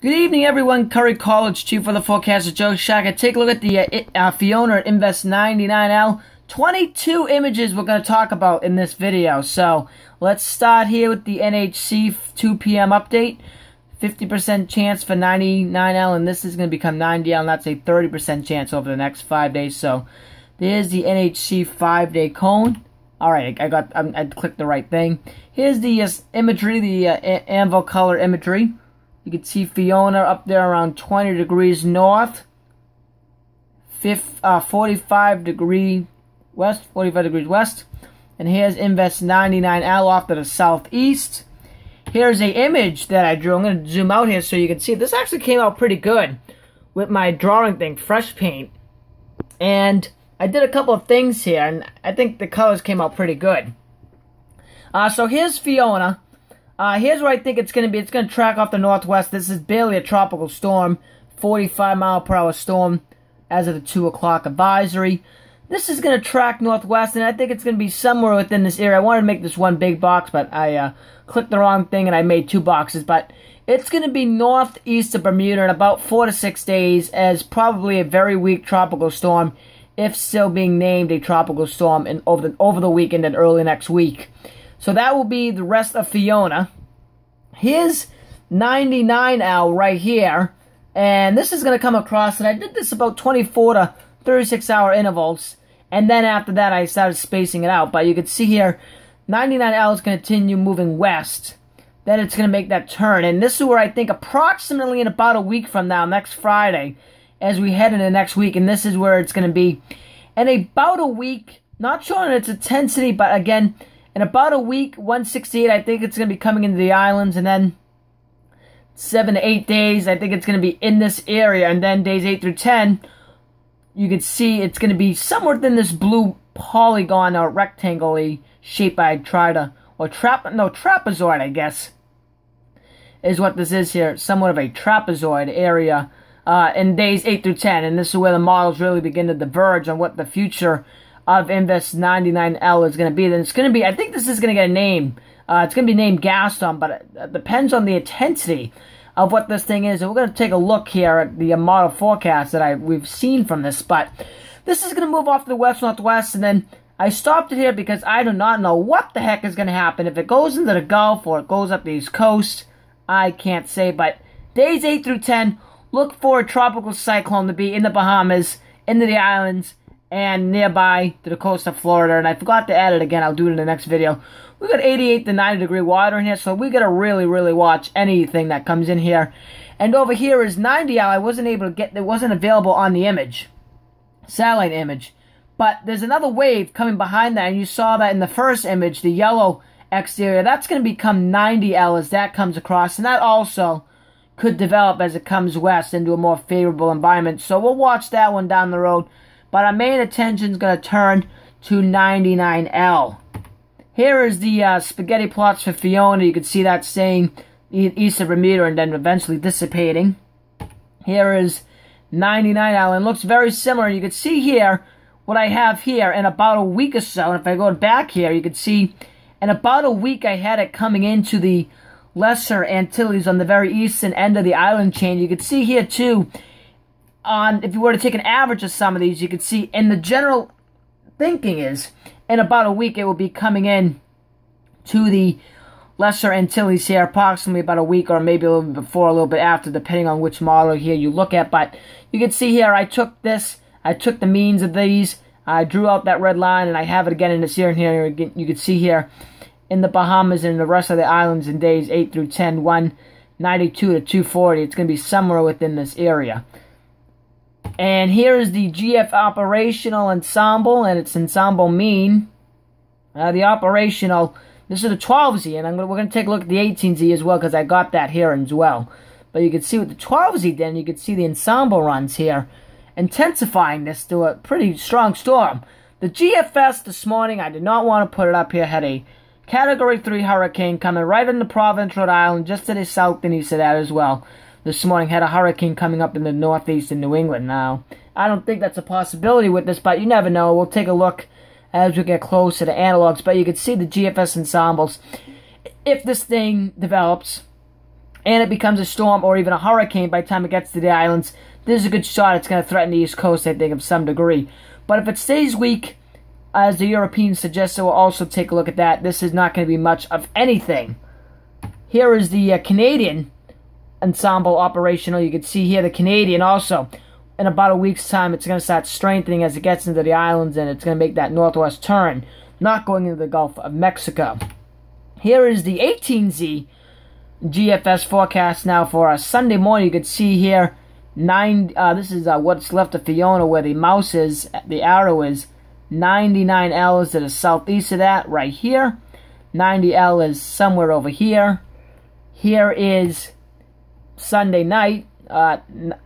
Good evening, everyone. Curry College Chief for the forecaster Joe Sciacca. Take a look at the uh, uh, Fiona Invest 99L. 22 images we're going to talk about in this video. So let's start here with the NHC 2 p.m. update. 50% chance for 99L, and this is going to become 90L, and that's a 30% chance over the next five days. So there's the NHC five-day cone. All right, I got I, I clicked the right thing. Here's the uh, imagery, the uh, anvil color imagery. You can see Fiona up there around 20 degrees north, 50, uh, 45 degree west, 45 degrees west. And here's Invest 99L off to the southeast. Here's a image that I drew. I'm going to zoom out here so you can see. This actually came out pretty good with my drawing thing, fresh paint. And I did a couple of things here, and I think the colors came out pretty good. Uh, so here's Fiona. Uh, here's where I think it's going to be. It's going to track off the northwest. This is barely a tropical storm. 45 mile per hour storm as of the 2 o'clock advisory. This is going to track northwest, and I think it's going to be somewhere within this area. I wanted to make this one big box, but I uh, clicked the wrong thing, and I made two boxes. But it's going to be northeast of Bermuda in about four to six days as probably a very weak tropical storm, if still being named a tropical storm in, over, the, over the weekend and early next week. So that will be the rest of Fiona. His 99L right here. And this is going to come across, and I did this about 24 to 36 hour intervals. And then after that, I started spacing it out. But you can see here, 99L is going to continue moving west. Then it's going to make that turn. And this is where I think approximately in about a week from now, next Friday, as we head into next week. And this is where it's going to be in about a week. Not showing its intensity, but again, in about a week, 168, I think it's going to be coming into the islands. And then seven to eight days, I think it's going to be in this area. And then days 8 through 10, you can see it's going to be somewhere within this blue polygon or rectangle shape I try to, or trap, no, trapezoid, I guess, is what this is here. Somewhat of a trapezoid area uh, in days 8 through 10. And this is where the models really begin to diverge on what the future of Invest 99L is going to be, then it's going to be, I think this is going to get a name. Uh, it's going to be named Gaston, but it depends on the intensity of what this thing is. And we're going to take a look here at the model forecast that I we've seen from this. But this is going to move off to the west-northwest, and then I stopped it here because I do not know what the heck is going to happen. If it goes into the Gulf or it goes up the East Coast, I can't say. But days 8 through 10, look for a tropical cyclone to be in the Bahamas, into the islands, and nearby to the coast of Florida. And I forgot to add it again. I'll do it in the next video. We got 88 to 90 degree water in here, so we gotta really, really watch anything that comes in here. And over here is 90 I wasn't able to get, it wasn't available on the image, satellite image. But there's another wave coming behind that, and you saw that in the first image, the yellow exterior. That's going to become 90L as that comes across, and that also could develop as it comes west into a more favorable environment. So we'll watch that one down the road. But our main attention is going to turn to 99L. Here is the uh, spaghetti plots for Fiona. You can see that staying east of Bermuda and then eventually dissipating. Here is 99L and looks very similar. You can see here what I have here in about a week or so. And if I go back here, you can see in about a week I had it coming into the Lesser Antilles on the very eastern end of the island chain. You can see here too on, if you were to take an average of some of these, you could see, and the general thinking is, in about a week, it will be coming in to the Lesser Antilles here, approximately about a week or maybe a little bit before, a little bit after, depending on which model here you look at. But you can see here, I took this, I took the means of these, I drew out that red line, and I have it again in this here and here. You can see here in the Bahamas and the rest of the islands in days 8 through 10, 192 to 240. It's going to be somewhere within this area. And here is the GF operational ensemble and its ensemble mean. Uh, the operational, this is the 12Z, and we're going to take a look at the 18Z as well because I got that here as well. But you can see with the 12Z then, you can see the ensemble runs here, intensifying this to a pretty strong storm. The GFS this morning, I did not want to put it up here, had a Category 3 hurricane coming right into Providence, Rhode Island, just to the south and east of that as well this morning had a hurricane coming up in the northeast in New England. Now, I don't think that's a possibility with this, but you never know. We'll take a look as we get closer to analogs. But you can see the GFS ensembles. If this thing develops, and it becomes a storm or even a hurricane by the time it gets to the islands, there's a good shot it's going to threaten the East Coast, I think, of some degree. But if it stays weak, as the Europeans suggested, we'll also take a look at that. This is not going to be much of anything. Here is the uh, Canadian ensemble operational. You can see here the Canadian also. In about a week's time, it's going to start strengthening as it gets into the islands, and it's going to make that northwest turn, not going into the Gulf of Mexico. Here is the 18Z GFS forecast now for a Sunday morning. You can see here nine. Uh, this is uh, what's left of Fiona, where the mouse is, the arrow is. 99L is to the southeast of that, right here. 90L is somewhere over here. Here is Sunday night, uh,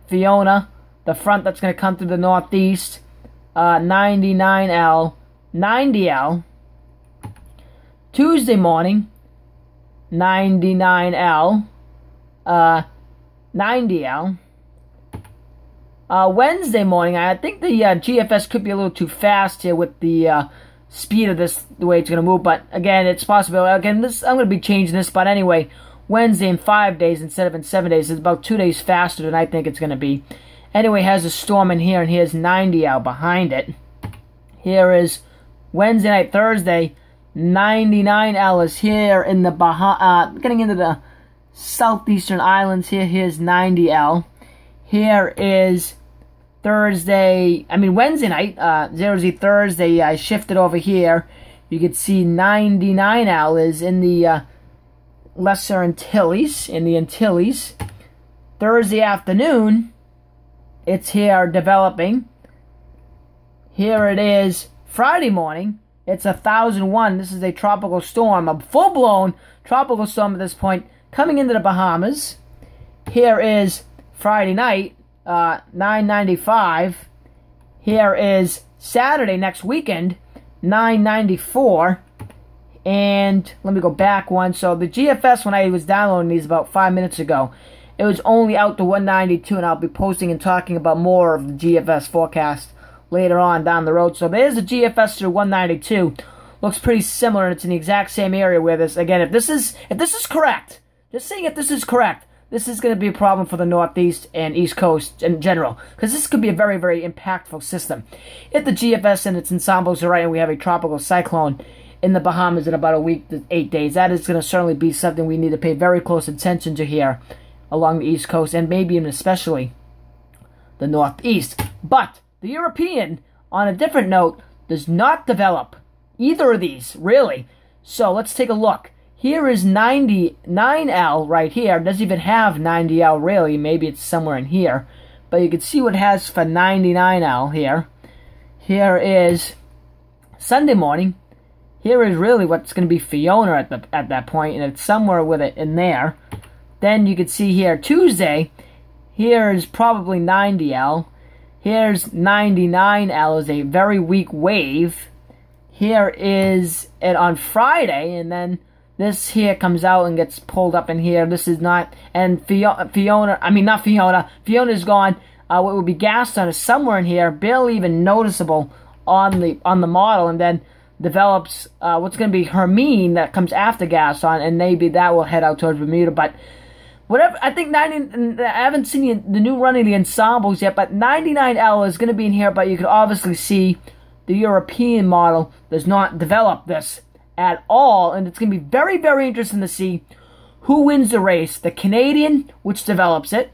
Fiona, the front that's going to come through the northeast. Uh, 99L, 90L. Tuesday morning, 99L, uh, 90L. Uh, Wednesday morning, I think the uh, GFS could be a little too fast here with the uh, speed of this, the way it's going to move. But again, it's possible. Again, this I'm going to be changing this. But anyway, Wednesday in five days instead of in seven days. It's about two days faster than I think it's going to be. Anyway, has a storm in here, and here's 90 out behind it. Here is Wednesday night, Thursday. 99L is here in the Baha, uh, getting into the southeastern islands here. Here's 90L. Here is Thursday, I mean Wednesday night, uh, 0 Z Thursday, I shifted over here. You can see 99L is in the uh, Lesser Antilles, in the Antilles. Thursday afternoon, it's here developing. Here it is Friday morning. It's a 1001. This is a tropical storm, a full blown tropical storm at this point, coming into the Bahamas. Here is Friday night, uh, 995. Here is Saturday next weekend, 994. And let me go back one. So the GFS, when I was downloading these about five minutes ago, it was only out to 192, and I'll be posting and talking about more of the GFS forecast later on down the road. So there's the GFS to 192. Looks pretty similar, and it's in the exact same area where this, again, if this is, if this is correct, just saying if this is correct, this is going to be a problem for the Northeast and East Coast in general, because this could be a very, very impactful system. If the GFS and its ensembles are right and we have a tropical cyclone in the Bahamas in about a week to eight days, that is going to certainly be something we need to pay very close attention to here along the East Coast, and maybe even especially the Northeast. But the European, on a different note, does not develop either of these, really. So let's take a look. Here is 99L right here. It doesn't even have 90L really. Maybe it's somewhere in here. But you can see what it has for 99L here. Here is Sunday morning. Here is really what's going to be Fiona at, the, at that point, and it's somewhere with it in there. Then you can see here Tuesday. Here is probably 90L. Here's 99L is a very weak wave. Here is it on Friday, and then this here comes out and gets pulled up in here. This is not, and Fiona, I mean not Fiona, Fiona's gone. Uh, what would be Gaston is somewhere in here, barely even noticeable on the on the model, and then develops uh, what's going to be Hermine that comes after Gaston, and maybe that will head out towards Bermuda. But whatever, I think 90, I haven't seen the new running the ensembles yet, but 99L is going to be in here. But you can obviously see the European model does not develop this at all, and it's going to be very, very interesting to see who wins the race. The Canadian, which develops it,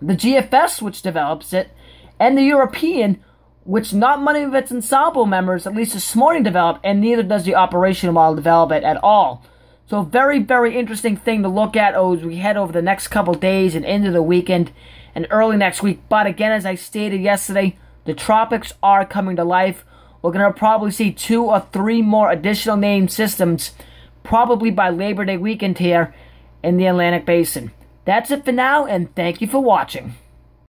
the GFS, which develops it, and the European, which not many of its ensemble members, at least this morning, developed, and neither does the operational model develop it at all. So very, very interesting thing to look at as we head over the next couple days and into the weekend and early next week. But again, as I stated yesterday, the tropics are coming to life. We're going to probably see two or three more additional named systems, probably by Labor Day weekend here in the Atlantic Basin. That's it for now, and thank you for watching.